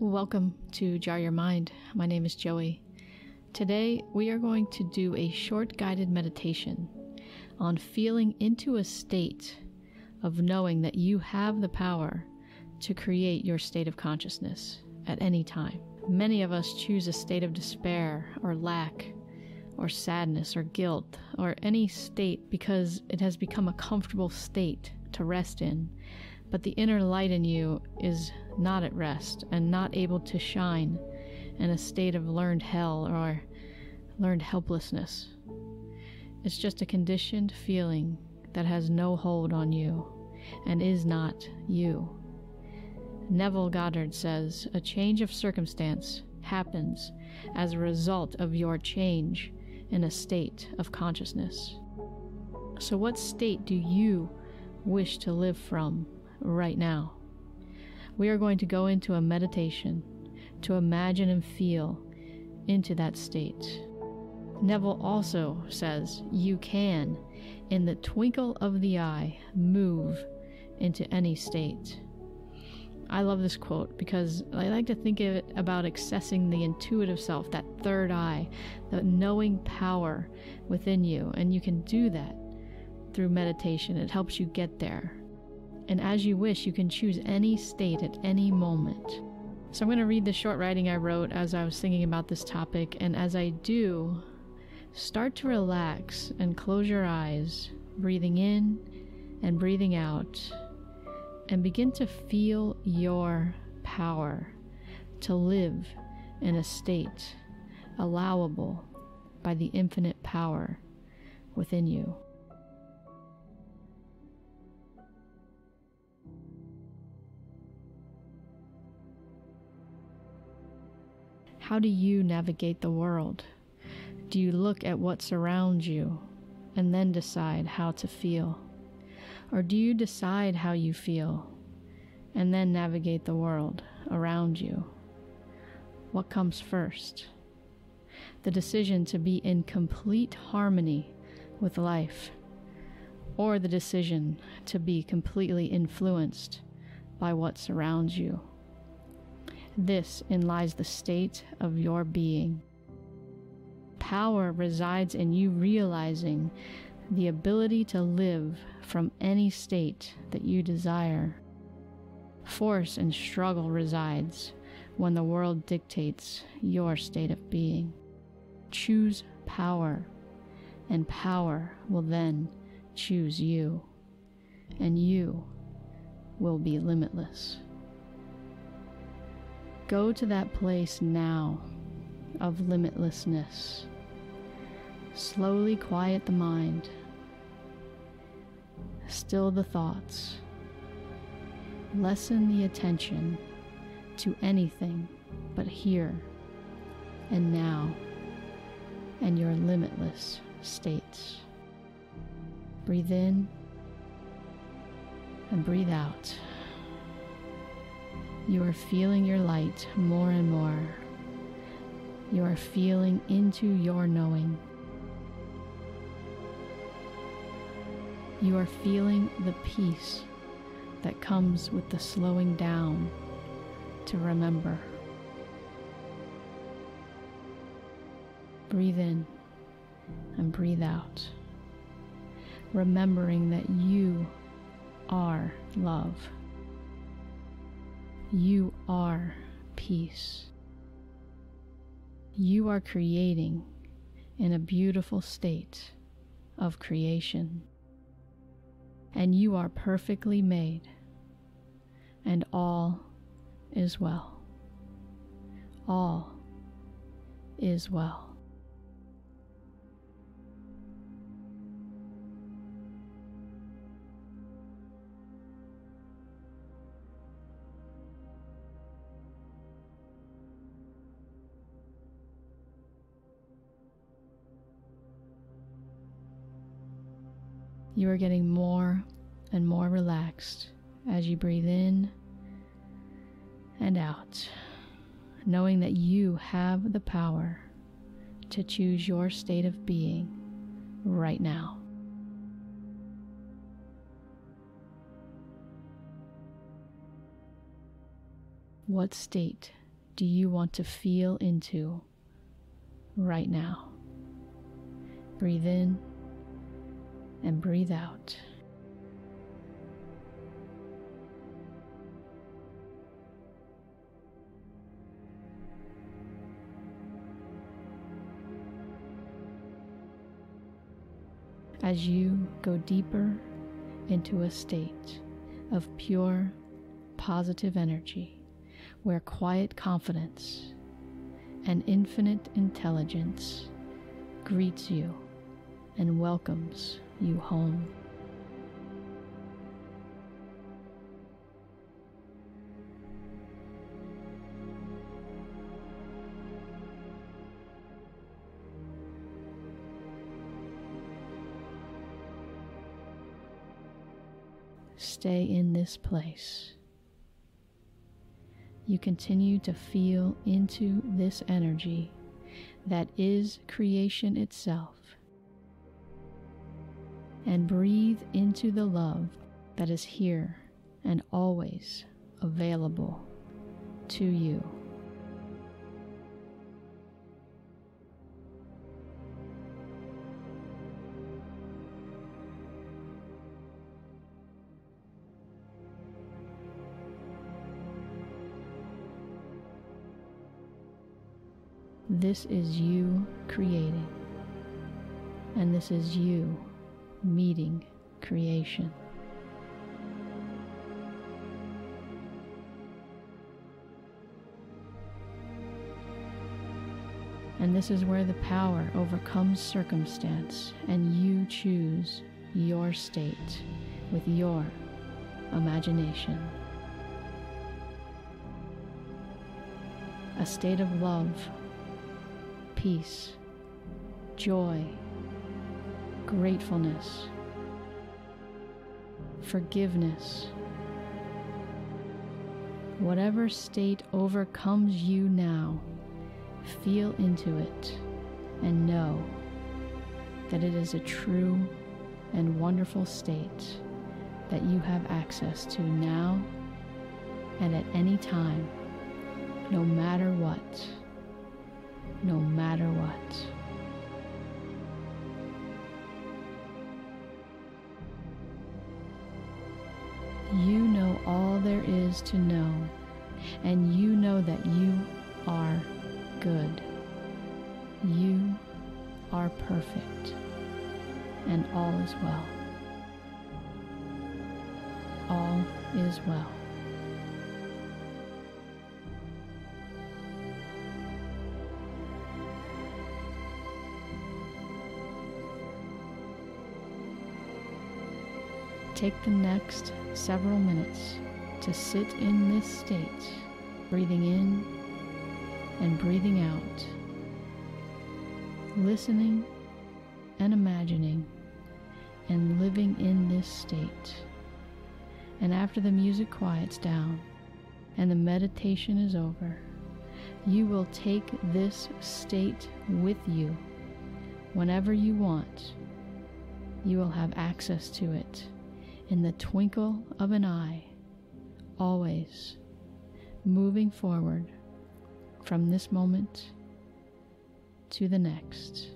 Welcome to Jar Your Mind. My name is Joey. Today, we are going to do a short guided meditation on feeling into a state of knowing that you have the power to create your state of consciousness at any time. Many of us choose a state of despair or lack or sadness or guilt or any state because it has become a comfortable state to rest in. But the inner light in you is not at rest and not able to shine in a state of learned hell or learned helplessness. It's just a conditioned feeling that has no hold on you and is not you. Neville Goddard says a change of circumstance happens as a result of your change in a state of consciousness. So, what state do you wish to live from right now? We are going to go into a meditation to imagine and feel into that state. Neville also says you can, in the twinkle of the eye, move into any state. I love this quote because I like to think of it about accessing the intuitive self, that third eye, the knowing power within you. And you can do that through meditation. It helps you get there. And as you wish, you can choose any state at any moment. So I'm going to read the short writing I wrote as I was thinking about this topic. And as I do, start to relax and close your eyes, breathing in and breathing out and begin to feel your power to live in a state allowable by the infinite power within you. How do you navigate the world? Do you look at what surrounds you and then decide how to feel? Or do you decide how you feel and then navigate the world around you? What comes first? The decision to be in complete harmony with life, or the decision to be completely influenced by what surrounds you. This in lies the state of your being. Power resides in you realizing the ability to live from any state that you desire. Force and struggle resides when the world dictates your state of being. Choose power, and power will then choose you, and you will be limitless. Go to that place now of limitlessness. Slowly quiet the mind Still the thoughts. Lessen the attention to anything but here and now and your limitless states. Breathe in and breathe out. You are feeling your light more and more. You are feeling into your knowing. You are feeling the peace that comes with the slowing down to remember. Breathe in and breathe out, remembering that you are love. You are peace. You are creating in a beautiful state of creation and you are perfectly made, and all is well. All is well. You are getting more and more relaxed as you breathe in and out, knowing that you have the power to choose your state of being right now. What state do you want to feel into right now? Breathe in and breathe out. As you go deeper into a state of pure positive energy where quiet confidence and infinite intelligence greets you and welcomes you home. Stay in this place. You continue to feel into this energy that is creation itself and breathe into the love that is here and always available to you. This is you creating, and this is you meeting creation. And this is where the power overcomes circumstance, and you choose your state with your imagination. A state of love, peace, joy, gratefulness, forgiveness. Whatever state overcomes you now, feel into it and know that it is a true and wonderful state that you have access to now and at any time, no matter what, no matter what. You know all there is to know, and you know that you are good. You are perfect, and all is well. All is well. Take the next several minutes to sit in this state, breathing in and breathing out, listening and imagining and living in this state. And after the music quiets down and the meditation is over, you will take this state with you whenever you want. You will have access to it in the twinkle of an eye, always moving forward from this moment to the next.